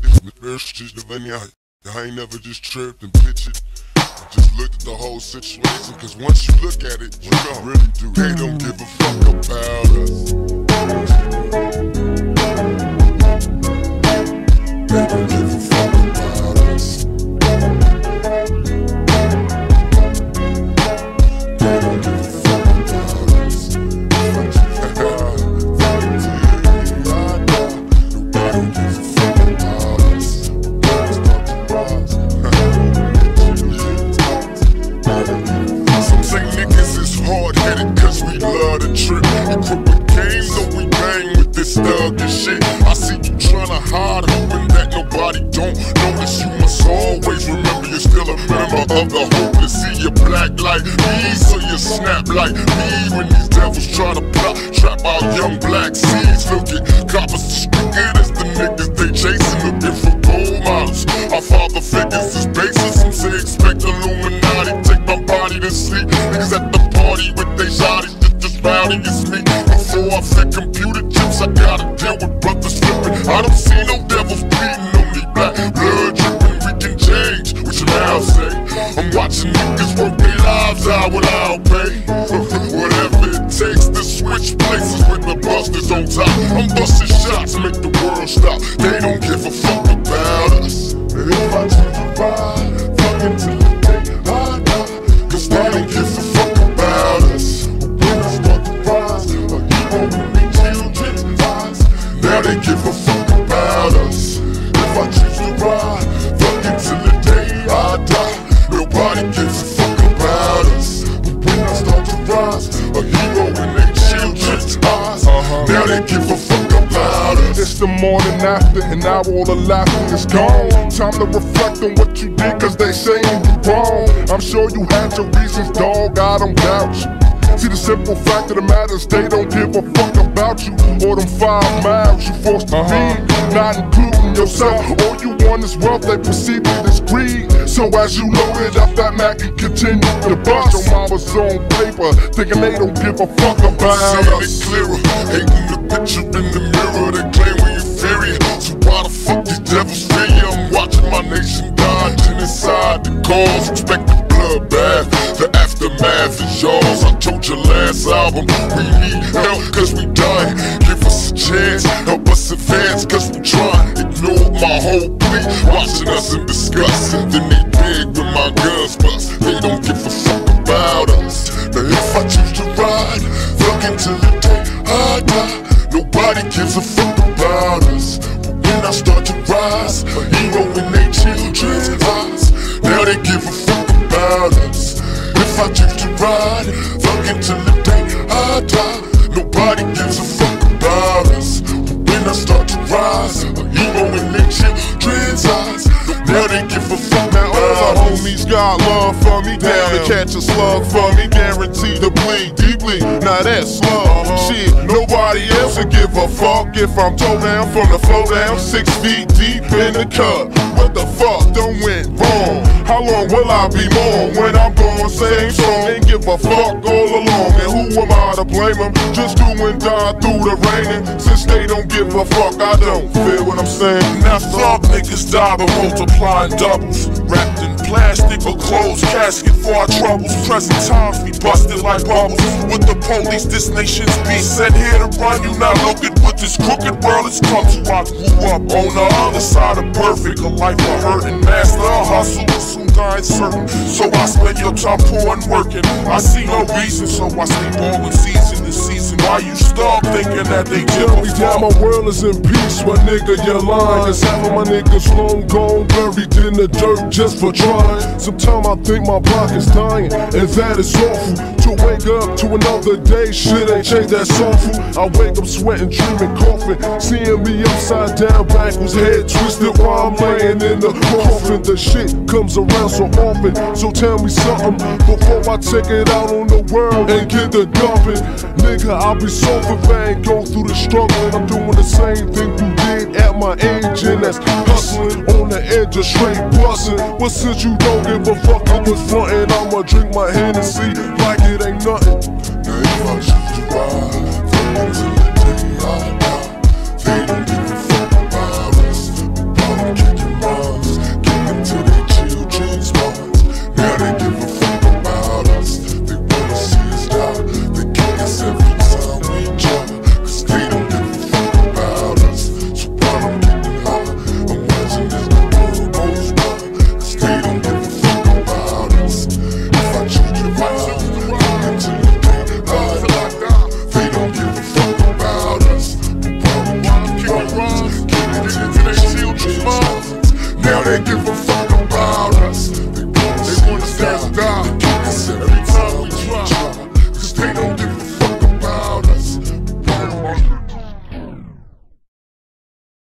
just I ain't never just tripped and pitched it. I just looked at the whole situation, cause once you look at it, you don't really do. They don't give a this thug and shit. I see you tryna hide, hoping that nobody don't notice. You must always remember you're still a member of the hopeless. See your black like me, so you snap like me when these devils try to plot, trap our young black seeds. Look at coppers stupid as the niggas they chasing, looking for gold models. Our father figures is basis. Some say expect Illuminati, take my body to sleep. Niggas at the party with they shotties, just rowdy as on top. I'm busting shots, to make the world stop. They don't give a fuck about us. Choose to ride, It's the morning after, and now all the laughter is gone. Time to reflect on what you did, cause they saying you wrong. I'm sure you had your reasons, dog, I don't doubt you. See the simple fact of the matter is they don't give a fuck about you or them five miles you forced to feed, uh-huh. not including yourself. All you want is wealth, they perceive it as greed. So as you load it up, that Mac can continue to bust. Your mama's on paper, thinking they don't give a fuck about Seeing it us. clearer, hating the picture in the mirror. They claim devils? I'm watching my nation die, genocide. The cause, expect the bloodbath. The aftermath is yours. I told you last album, we need help cause we dying. Give us a chance, help us advance cause we trying. Ignore my whole plea, watching us in disgust. Then they big with my guns bust. They don't give a fuck about us. Now if I choose to ride, fuck until the day I die. Nobody gives a fuck about us. When I start to rise, a hero in their children's eyes. Now they give a fuck about us. If I choose to ride, fuck until the day I die. Nobody gives a fuck about us. But when I start to rise, a hero in their children's eyes. Now they give a fuck about Now all my us. homies got love me, down to catch a slug from me, guaranteed to bleed deeply. Now that's slug. Shit, nobody else would give a fuck if I'm toe down from the flow down, six feet deep in the cut. What the fuck done went wrong? How long will I be mourn when I'm gone? Same song, ain't give a fuck all along. And who am I to blame them? Just doing and die through the raining. Since they don't give a fuck, I don't feel what I'm saying. Now thug niggas die but multiplying doubles. Wrapped in plastic or closed casket for our troubles. Present times we busted like bubbles. With the police, this nation's beast. Sent here to run you, now look at what this crooked world has come to. I grew up on the other side of perfect. A life of hurting, master of hustle. Soon die certain. So I spend your time poor and working. I see no reason, so I sleep all in season season. Why you stop thinking that they give Tell me a fuck? my world is in peace, but nigga, you're lying. Cause half of my niggas long gone, buried in the dirt just for trying. Sometimes I think my pocket's dying, and that is awful. To wake up to another day, shit ain't changed, that's awful. I wake up sweating, dreaming, coughing. Seeing me upside down, backwards, head twisted while I'm laying in the coffin. The shit comes around so often, so tell me something before I take it out on the world and get the dumping. Nigga, I'll be if I go through the struggle. And I'm doing the same thing you did at my age, and that's hustling on the edge of straight busting. But since you don't give a fuck, I'm frontin', I'ma drink my Hennessy like it ain't nothing. Now if I